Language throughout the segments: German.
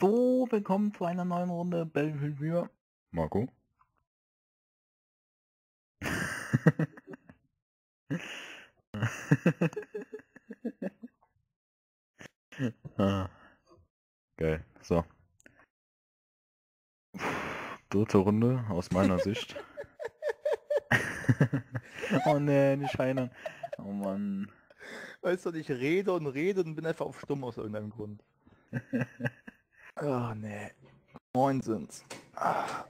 So, willkommen zu einer neuen Runde Battlefield 4. Marco. ah. Geil, so. Dritte Runde aus meiner Sicht. oh ne, die Scheine. Oh Mann. Weißt du, ich rede und rede und bin einfach auf Stumm aus irgendeinem Grund. Ah, ne. Moin sind's. Ah,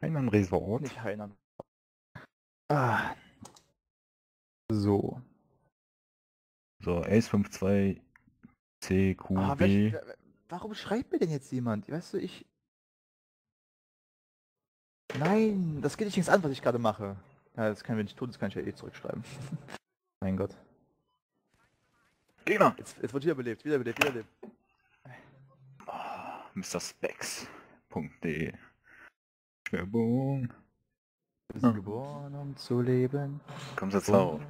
Hainan Resort. nicht Heinern. Ah. So. So, Ace 52 CQB. Ah, welch, wa- warum schreibt mir denn jetzt jemand? Weißt du, ich... Nein, das geht dich nichts an, was ich gerade mache. Ja, das kann ich nicht tun, das kann ich ja eh zurückschreiben. mein Gott. Gegner! Jetzt, jetzt wird wiederbelebt, wiederbelebt, wiederbelebt. MrSpecs.de Werbung. Wir sind Ah. geboren, um zu leben. Kommst jetzt raus.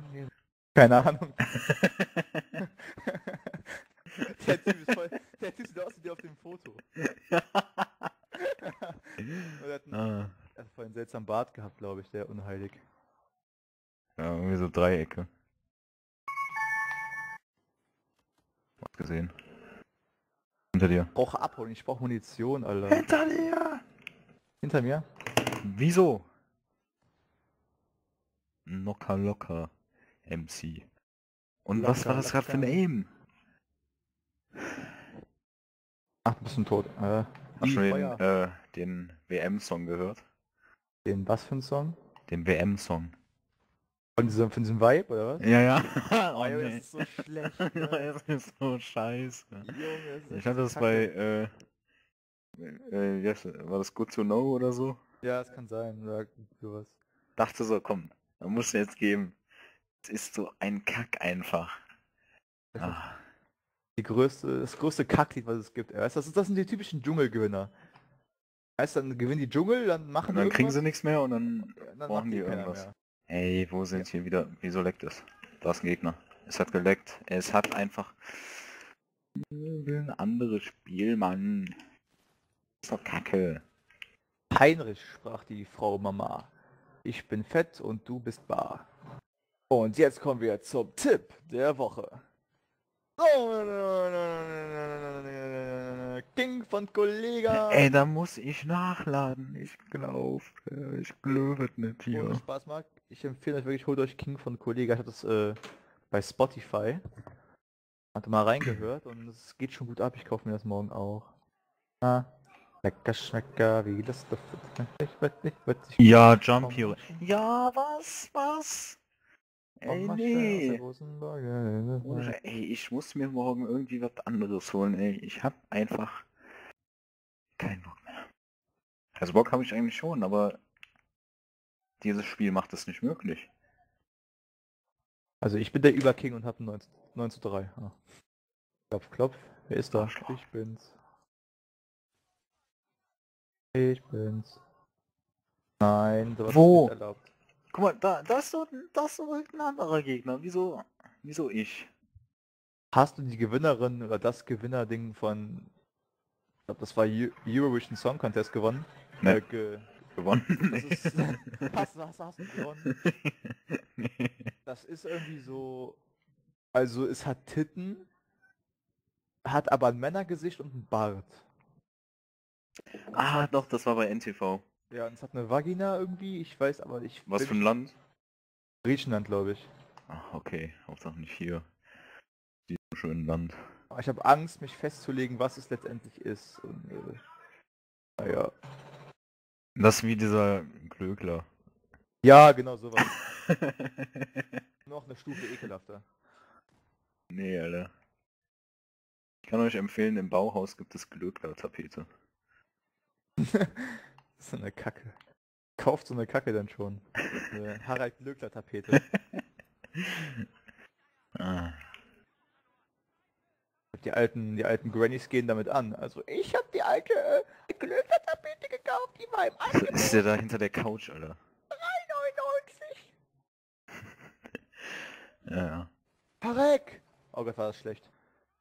Keine Ahnung. der Typ ist voll... Der Typ sieht aus wie der auf dem Foto. Und er hat einen, ah, er hat voll einen seltsamen Bart gehabt, glaube ich, der unheilig. ja, irgendwie so Dreiecke. Was gesehen. Hinter dir. Ich brauche abholen, ich brauche Munition, Alter. Hinter dir! Hinter mir? Wieso? Locker locker MC. Und was Locker, war das gerade für ein. Aim? Ach, du bist ein Tod. Äh, Hast du den, äh, den WM-Song gehört? Den was für ein Song? Den WM-Song. Von diesem, von diesem Vibe, oder was? Ja, ja. oh, Junge, nee. ist so schlecht. Es ist so scheiße. Junge, Ich hatte das Kacke. bei, äh, äh, heißt das? war das Good to Know oder so? Ja, es kann sein, oder sowas. Dachte so, komm, musst du jetzt geben. Es ist so ein Kack einfach. Ah, Die größte, das größte Kacklied, was es gibt. Weißt das, das sind die typischen Dschungelgewinner. Weißt dann gewinnen die Dschungel, dann machen und die dann kriegen sie nichts mehr und dann dann brauchen die keiner irgendwas. mehr. Ey, wo sind hier wieder, wieso leckt es? Da ist ein Gegner. Es hat geleckt. Es hat einfach ein anderes Spiel, Mann. Ist doch kacke. Heinrich, sprach die Frau Mama. Ich bin fett und du bist bar. Und jetzt kommen wir zum Tipp der Woche. King von Kollega. Ey, da muss ich nachladen. Ich glaube, ich glaube nicht Ohne hier. Spaß mag. Ich empfehle euch wirklich, holt euch King von Kollega. Ich habe das äh, bei Spotify. Hatte mal reingehört und es geht schon gut ab. Ich kaufe mir das morgen auch. Ah, lecker schmecker, wie das Ja, Jump Hero. Ja, was, was? Ey, nee. Ey, ich muss mir morgen irgendwie was anderes holen, ey. Ich hab einfach keinen Bock mehr. Also Bock habe ich eigentlich schon, aber dieses Spiel macht es nicht möglich. Also ich bin der Überking und habe 9, 9 zu 3. Ah. Klopf, klopf. Wer ist da? Arschloch. Ich bin's. Ich bin's. Nein, sowas Wo? ist nicht erlaubt. Guck mal, da, das ist so, das ist so ein anderer Gegner. Wieso, wieso ich? Hast du die Gewinnerin oder das Gewinnerding von, ich glaube das war Eu- Eurovision Song Contest gewonnen? Nee. Äh, ge Gewonnen? das ist, hast, hast, hast gewonnen? Das ist irgendwie so, also es hat Titten, hat aber ein Männergesicht und ein Bart. ah, doch, das war bei NTV. Ja, und es hat eine Vagina irgendwie, ich weiß aber nicht. Was für ein Land? Griechenland, glaube ich. Ach, okay. Hauptsache nicht hier. Diesem schönen Land. Ich habe Angst, mich festzulegen, was es letztendlich ist. Und, äh, naja. Das ist wie dieser Glöckler. Ja, genau sowas. Noch eine Stufe ekelhafter. nee, Alter. Ich kann euch empfehlen, im Bauhaus gibt es Glöckler-Tapete. Das ist so eine Kacke. Kauft so eine Kacke dann schon. Eine Harald Glöckler Tapete. ah. Die alten, die alten Grannies gehen damit an. Also ich habe die alte äh, Glöckler Tapete gekauft, die war im Was ist der da hinter der Couch, Alter? 3,99. Ja, ja. Harek! Oh Gott, war das schlecht.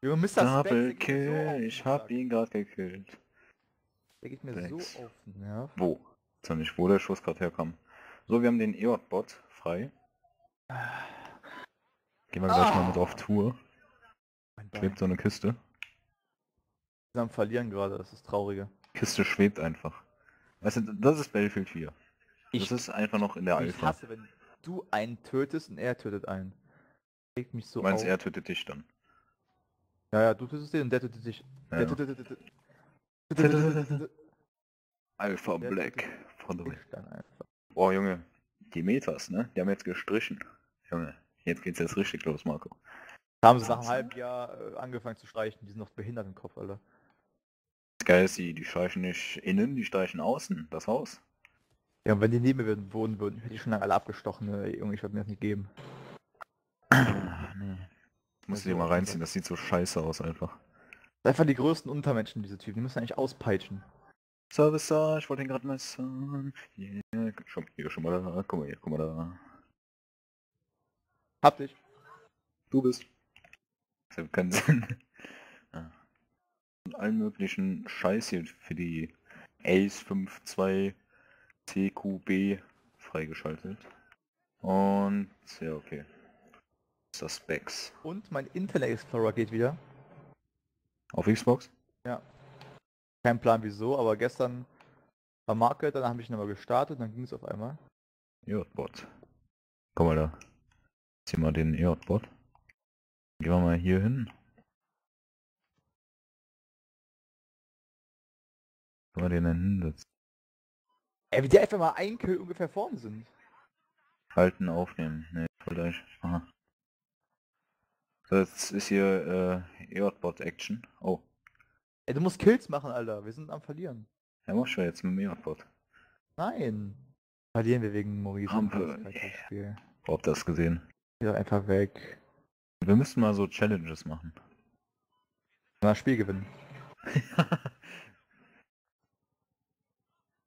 Junge, Mr. Double so Kill, den ich hab ihn gerade gekillt. Der geht mir Thanks. so auf den Nerv. Wo? Ich weiß nicht, wo der Schuss gerade herkam. So, wir haben den EOT-Bot frei. Gehen wir gleich mal mit auf Tour. Mein Bein. Schwebt so eine Kiste. Wir am Verlieren gerade, das ist traurige. Kiste schwebt einfach. Weißt du, das ist Battlefield 4. Ich- das ist einfach noch in der Ich Alpha. hasse, wenn du einen tötest und er tötet einen. Regt mich so Du meinst, auf. er tötet dich dann. Ja, ja, du tötest den und der tötet dich. Der Ja. tötet, tötet, tötet. Alpha Der Black. tötet Von. Boah, Junge. Die Metas, ne? Die haben jetzt gestrichen. Junge, jetzt geht's jetzt richtig los, Marco. Da haben sie nach einem halben Jahr äh, angefangen zu streichen, die sind noch behindert im Kopf, Alter. Das Geil ist, die, die streichen nicht innen, die streichen außen, das Haus. Ja, und wenn die neben mir wohnen würden, hätte ich schon lange alle abgestochen, ne? Junge, ich würde mir das nicht geben. nee. Muss ich dir mal reinziehen, das sieht so scheiße aus einfach. Das sind einfach die größten Untermenschen, diese Typen, die müssen eigentlich auspeitschen. Service da, ich wollte ihn gerade messen. Yeah. Schon, hier, schon mal da, guck mal hier, guck mal da. Hab dich. Du bist. Hat keinen Sinn. Ja. Und allen möglichen Scheiß hier für die Ace 52 TQB freigeschaltet. Und ja, okay. Specs. Und mein Internet Explorer geht wieder. Auf Xbox? Kein Plan wieso, aber gestern war Market, dann habe ich nochmal gestartet, dann ging es auf einmal. EOT-Bot. Guck mal da. Zieh mal den EOT-Bot. Gehen wir mal hier hin. Wo wir den denn hinsetzen? Ey, wie die einfach mal ein Kill ungefähr vorn sind. Halten, aufnehmen. Ne, eigentlich. Aha. So, jetzt ist hier äh, EOT-Bot Action. Oh, Ey, du musst Kills machen, Alter. Wir sind am Verlieren. er muss schon jetzt mit dem EOT-Bot. Nein. Verlieren wir wegen Maurice. Rampe, yeah. Ihr das gesehen? Ja, einfach weg. Wir müssten mal so Challenges machen. Mal Spiel gewinnen.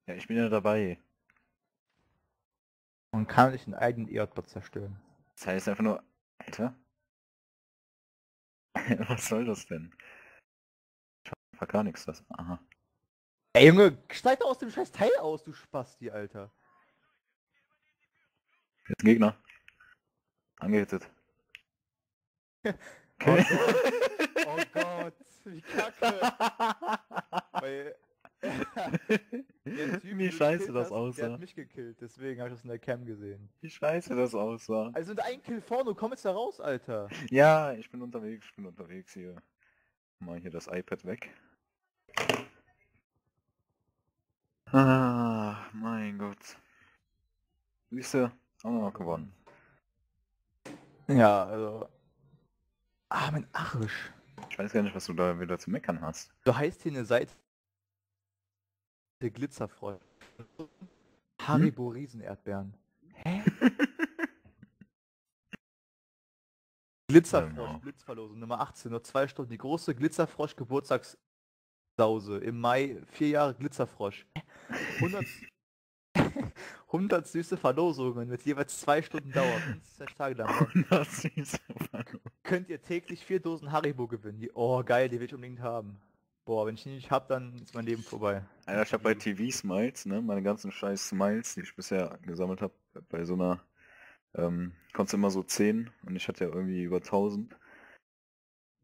ja, ich bin ja dabei. Man kann nicht den eigenen EOT-Bot zerstören. Das heißt einfach nur, Alter. Was soll das denn? Ich hab gar nichts, das. Aha. Ey Junge, steig doch aus dem scheiß Teil aus, du Spasti, Alter. Jetzt Gegner. Angehittet. Okay. Oh Gott, wie kacke. Weil der Typ, Wie scheiße das hast, Der aussah. hat mich gekillt, deswegen habe ich das in der Cam gesehen. Wie scheiße das aussah. Also mit einem Kill vorne, komm jetzt da raus, Alter. Ja, ich bin unterwegs, ich bin unterwegs hier. Mal hier das iPad weg. Ah, mein Gott. Siehst du, haben wir noch gewonnen. Ja, also... Ah, mein Arsch. Ich weiß gar nicht, was du da wieder zu meckern hast. Du heißt hier eine Seite... Der Glitzerfreund. Haribo Riesenerdbeeren. Hä? Glitzerfrosch, Genau. Blitzverlosung Nummer 18, nur zwei Stunden. Die große Glitzerfrosch Geburtstagssause. Im Mai vier Jahre Glitzerfrosch. 100, 100 süße Verlosungen mit jeweils zwei Stunden Dauer. 50 Tage lang. Das ist Könnt ihr täglich vier Dosen Haribo gewinnen. Die, oh geil, die will ich unbedingt haben. Boah, wenn ich die nicht hab, dann ist mein Leben vorbei. Alter, ich habe bei TV Smiles, ne, meine ganzen scheiß Smiles, die ich bisher gesammelt habe, bei so einer, ähm, konntest du immer so 10 und ich hatte ja irgendwie über 1000.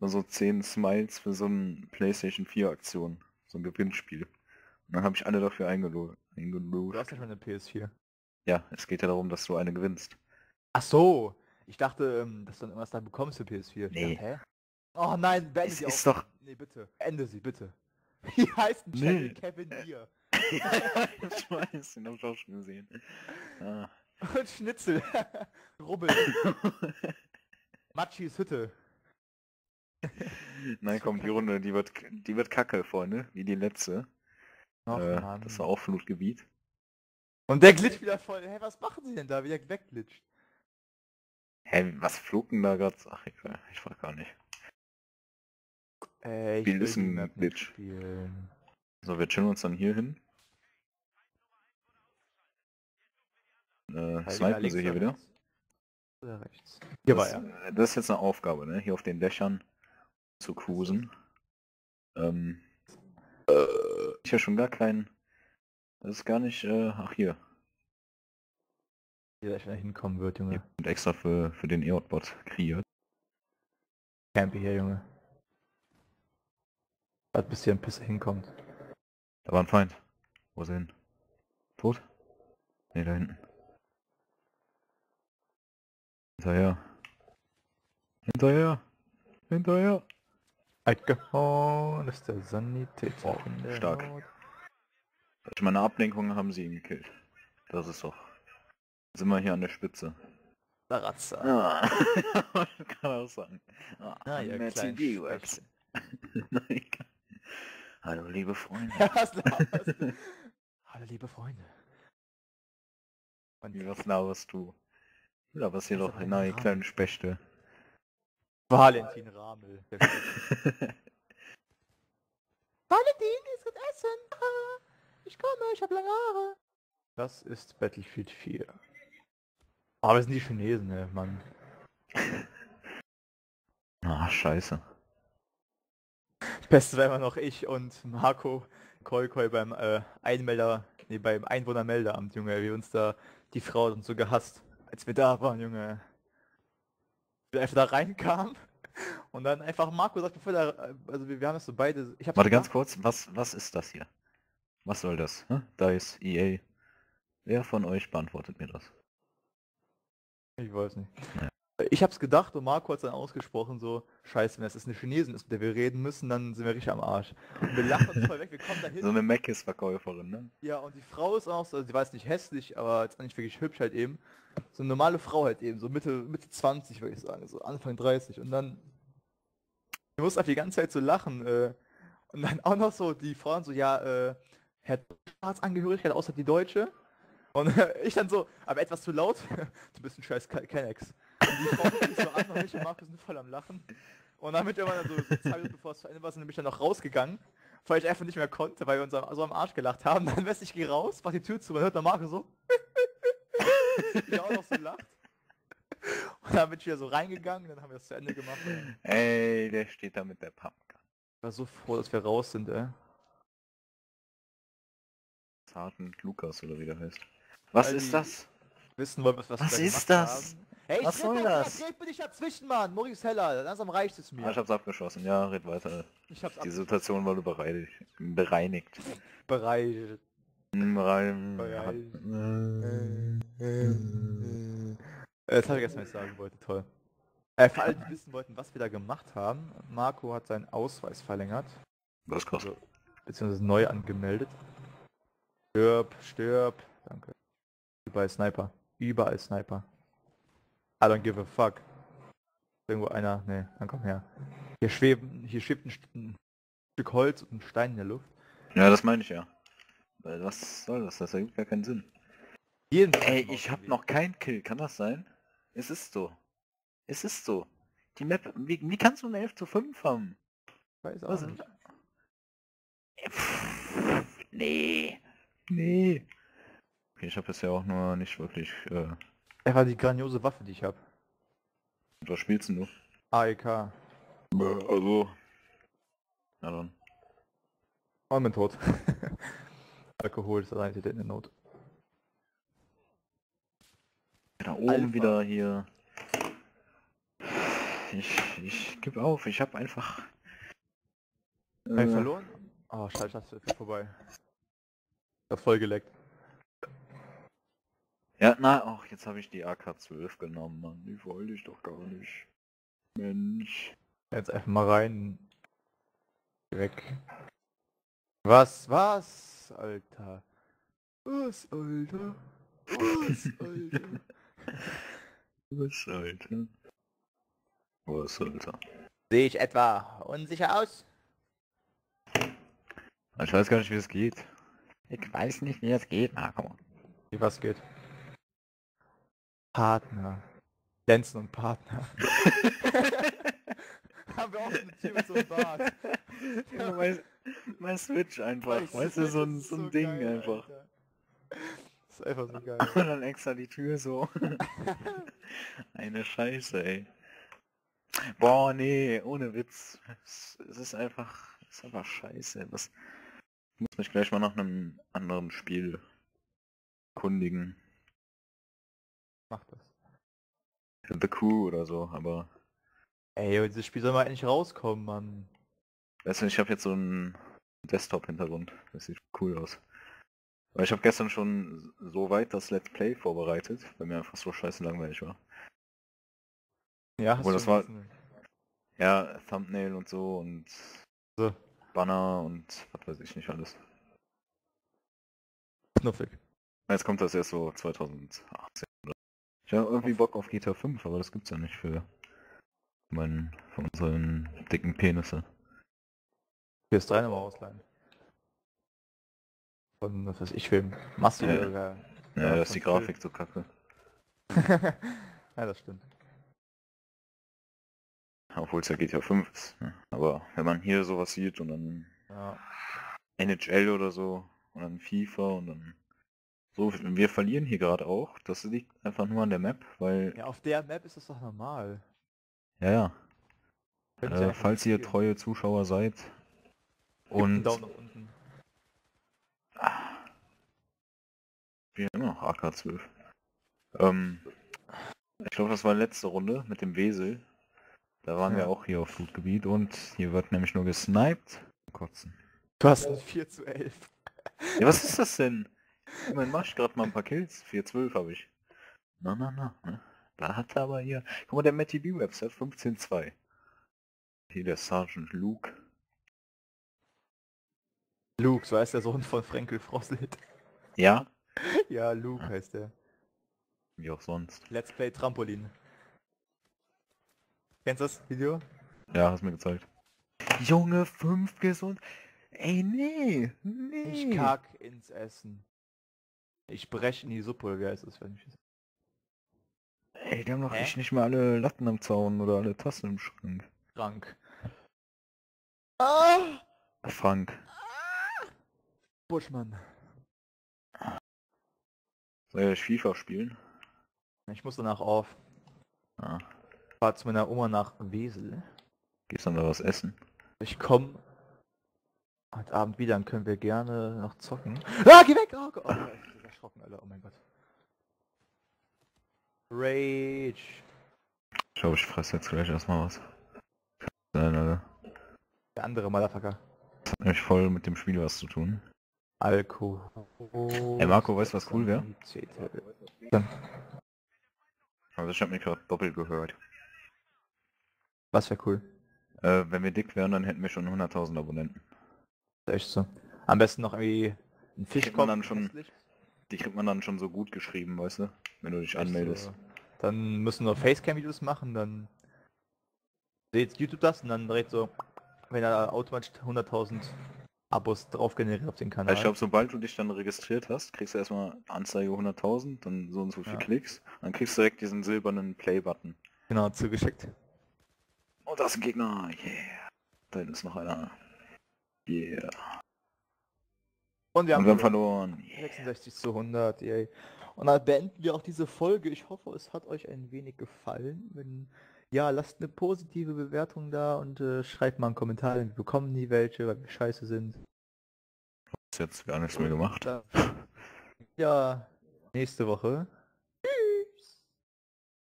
Nur so 10 Smiles für so ein Playstation 4 Aktion, so ein Gewinnspiel. Und dann habe ich alle dafür eingelo- Du hast ja schon eine PS4. Ja, es geht ja darum, dass du eine gewinnst. Ach so. Ich dachte, ähm, dass du dann irgendwas dann bekommst für PS4. Ich Nee. Dachte, hä? Oh nein, beende Es sie ist auch. doch- Nee, bitte. Ende sie, bitte. Wie heißt ein Channel Nee. Kevin Deere? ich weiß, den hab ich auch schon gesehen. Ah. Und Schnitzel. Rubbel. Machis Hütte. Nein, komm, die Runde, die wird, die wird kacke vorne, wie die letzte. Ach, äh, das war auch Flutgebiet. Und der glitscht wieder voll. Hä, was machen sie denn da? Wie der wegglitscht. Hä, was flog denn da gerade? Ach, egal, ich frag gar nicht. Äh, ich Spiel will ist die ein Glitch. spielen. So, wir chillen uns dann hier hin. Äh, snipen sie hier wieder. Oder rechts? Hier war Das, er. äh, das ist jetzt eine Aufgabe, ne? Hier auf den Dächern zu cruisen. Ähm, äh, ich ja schon gar keinen. Das ist gar nicht, äh, ach hier. Wie gleich wieder hinkommen wird, Junge. Und extra für, für den EOT-Bot kreiert. Campy hier, Junge. Warte, bis hier ein Pisser hinkommt. Da war ein Feind. Wo ist er hin? Tot? Ne, da hinten. Hinterher. Hinterher. Hinterher. Alkohol ist der Sanitäter Oh, stark. Durch meine Ablenkung haben sie ihn gekillt. Das ist doch. Sind wir hier an der Spitze. Sarazza. Ah. Kann auch sagen. Ah, Ah, ihr kleinen. Nein. Hallo liebe Freunde. Was laberst du? Hallo liebe Freunde. Und Wie was laberst du? Ja, was hier doch aber ein neue Rahmen. kleine Spechte. Valentin Ramel. Der Valentin, es gibt Essen. Ah, Ich komme, ich habe lange Haare. Das ist Battlefield 4. Aber wir sind die Chinesen, ne, Mann. Ah, scheiße. Beste wäre immer noch ich und Marco Koi Koi beim äh, Einmelder, nee, beim Einwohnermeldeamt, Junge, wie uns da die Frau hat uns so gehasst, als wir da waren, Junge. Einfach da reinkamen und dann einfach Marco sagt, bevor da, äh, also wir, wir haben das so beide, ich Warte ganz kurz, was, was ist das hier? Was soll das? Hä? Da ist EA. Wer von euch beantwortet mir das? Ich weiß nicht. Ja. Ich hab's gedacht und Marco hat's dann ausgesprochen, so, scheiße, wenn das jetzt eine Chinesin ist, mit der wir reden müssen, dann sind wir richtig am Arsch. Und wir lachen uns voll weg, wir kommen da hin. So eine Meckes-Verkäuferin, ne? Ja, und die Frau ist auch so, also sie war jetzt nicht hässlich, aber jetzt nicht wirklich hübsch halt eben. So eine normale Frau halt eben, so Mitte, Mitte 20 würde ich sagen, so Anfang 30. Und dann, wir mussten einfach die ganze Zeit so lachen. Äh, und dann auch noch so die Frauen so, ja, äh, Herr Staatsangehörigkeit außer die Deutsche. Und äh, ich dann so, aber etwas zu laut, du bist ein scheiß Ke- Kennex. Und die guckt mich so an und ich und Markus sind voll am Lachen. Und dann mit irgendwann so, so zwei Minuten bevor es zu Ende war, sind nämlich dann noch rausgegangen, weil ich einfach nicht mehr konnte, weil wir uns so am Arsch gelacht haben. Dann weiß ich, geh raus, mach die Tür zu, man hört der Marco so. Er auch noch so lacht. Und dann bin ich wieder so reingegangen, dann haben wir das zu Ende gemacht. Ich Ey, der steht da mit der Pumpgun. war so froh, dass wir raus sind, ey. Zarten Lukas oder wie der heißt. Was Aldi. ist das? Wissen wollen, was, was Was ist das? Haben. Hey, Was ich soll das? nicht, bin ich dazwischen, Mann. Maurice Heller, langsam reicht es mir. Ah, ich hab's abgeschossen. Ja, red weiter. ich hab's Die Situation wurde bereinigt. Bereinigt. Hm, rein- Bereinigt. Äh, Äh, Das habe ich erst mal nicht sagen wollte, toll. Äh, für alle, die wissen wollten, was wir da gemacht haben, Marco hat seinen Ausweis verlängert, Das ist krass. Also- beziehungsweise neu angemeldet. Stirb, stirb, danke. Überall Sniper, überall Sniper. I don't give a fuck. Irgendwo einer, ne, dann komm her. Hier schweben, hier schwebt ein, St- ein Stück Holz und ein Stein in der Luft. Ja, das meine ich ja. Weil was soll das? Das ergibt gar keinen Sinn. Jeden Ey, ich hab noch keinen Kill. Kann das sein? Es ist so. Es ist so. Die Map, wie, wie kannst du eine 11 zu 5 haben? Weiß Was? auch nicht. Pff, Nee. Nee. Okay, ich habe bisher auch nur nicht wirklich, äh, Einfach die grandiose Waffe, die ich habe. was spielst du? AEK. Also. Na dann. Und bin tot. Alkohol ist allein in der Not. Da oben Alpha. wieder hier. Ich, ich gebe auf, ich habe einfach. Äh, verloren? Oh, scheiße, das ist vorbei. Ich hab voll geleckt. Ja, na, ach, jetzt habe ich die AK-12 genommen, Mann. Die wollte ich doch gar nicht. Mensch. Jetzt einfach mal rein. Weg. Was? Was? Alter. Was, Alter? Was, Alter? Was, Alter? Was, Alter? Sehe ich etwa unsicher aus? Ich weiß gar nicht, wie es geht. Ich weiß nicht, wie es geht, Marco. Wie was geht? Partner. Lenzen und Partner. Haben wir auch eine Tür mit so einem Bart. Ja, mein, mein Switch einfach, weißt du, so ein, Das ist so ein Ding geil, einfach. Alter. Das ist einfach so geil. Und dann extra die Tür so. Eine Scheiße, ey. Boah, nee, ohne Witz. Es, es ist einfach, es ist einfach scheiße. Was, ich muss mich gleich mal nach einem anderen Spiel kundigen. Mach das. The Crew oder so, aber Ey, dieses Spiel soll mal endlich rauskommen, Mann. weißt du, ich habe jetzt so einen Desktop-Hintergrund. Das sieht cool aus. Aber ich habe gestern schon so weit das Let's Play vorbereitet, weil mir einfach so scheiße langweilig war. Ja, Obwohl, du das war- bisschen- Ja, Thumbnail und so und So. Banner und was weiß ich nicht alles. knuffig. Jetzt kommt das erst so 2018. Oder? Habe irgendwie Bock auf GTA 5, aber das gibt's ja nicht für meinen, für unseren dicken Penisse. PS3 nochmal ausleihen. Von, was weiß ich, Film. Master Ja. Ja, Ja, da ist die. Grafik so kacke. ja, das stimmt. Obwohl es ja GTA 5 ist. ne? Aber wenn man hier sowas sieht und dann Ja. NHL oder so und dann FIFA und dann so, wir verlieren hier gerade auch. Das liegt einfach nur an der Map, weil ja, auf der Map ist das doch normal. ja ja. Äh, falls ihr treue Zuschauer seid und Daumen nach unten. wir immer noch AK12. Ähm, ich glaube, das war letzte Runde mit dem Wesel. Da waren wir Ja. auch hier auf Flutgebiet und hier wird nämlich nur gesniped. Kotzen. Du hast ein 4 zu 11. Ja, was ist das denn? Ich meine, mach ich gerade mal ein paar Kills. 412 habe ich. Na, na, na. Ne? Da hat er aber hier... Guck mal, der Matty B Website 15.2. Hier der Sergeant Luke. Luke, so heißt der Sohn von Frenkel Frosselt. Ja? ja, Luke heißt der. Wie auch sonst. Let's Play Trampolin. Kennst du das Video? Ja, hast mir gezeigt. Junge, 5 gesund. Ey, nee. Nee. Ich kack ins Essen. Ich breche in die Suppe, wie heißt das, wenn ich Ey, die haben doch Hä? echt nicht mehr alle Latten am Zaun oder alle Tassen im Schrank. krank. Ah! Frank. Buschmann. Soll ich FIFA spielen? Ich muss danach auf. Ah. Fahr zu meiner Oma nach Wesel. Gehst dann da was essen? Ich komm heute Abend wieder, dann können wir gerne noch zocken. Ah, geh weg! Oh Gott! Erschrocken, Alter. Oh mein Gott. Rage. Ich glaube, ich fresse jetzt gleich erstmal was. Nein, Alter. Der andere Motherfucker. Das hat nämlich voll mit dem Spiel was zu tun. Alkohol. Ey, Marco, weißt du, was cool wär? Dann, Also ich habe mich gerade doppelt gehört. Was wäre cool? Äh, wenn wir dick wären, dann hätten wir schon 100.000 Abonnenten. Echt so. Am besten noch irgendwie ein Fisch Kriegt man dann schon- Die kriegt man dann schon so gut geschrieben, weißt du? Wenn du dich anmeldest. Dann müssen wir Facecam-Videos machen, dann seht YouTube das und dann direkt so, wenn er automatisch 100.000 Abos drauf generiert auf den Kanal. Also ich glaube, sobald du dich dann registriert hast, kriegst du erstmal Anzeige 100.000, dann so und so viel Ja. Klicks. Dann kriegst du direkt diesen silbernen Play-Button. genau, zugeschickt. Oh, da ist ein Gegner. Yeah. Da hinten ist noch einer. Yeah. Und wir Und haben wir haben verloren. Yeah. 66 zu 100, yay. Und dann beenden wir auch diese Folge. Ich hoffe, es hat euch ein wenig gefallen. Wenn ja, lasst eine positive Bewertung da und äh, schreibt mal einen Kommentar, denn wir bekommen nie welche, weil wir scheiße sind. Ist jetzt gar nichts mehr gemacht. Ja, nächste Woche. Tschüss.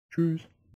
Tschüss.